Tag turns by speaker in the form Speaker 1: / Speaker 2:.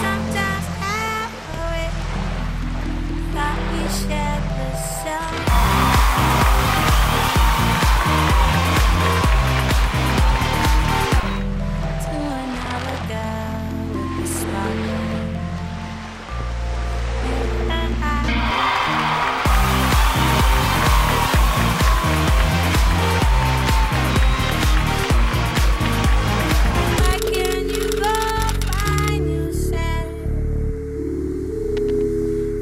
Speaker 1: Sometimes halfway, thought we shared.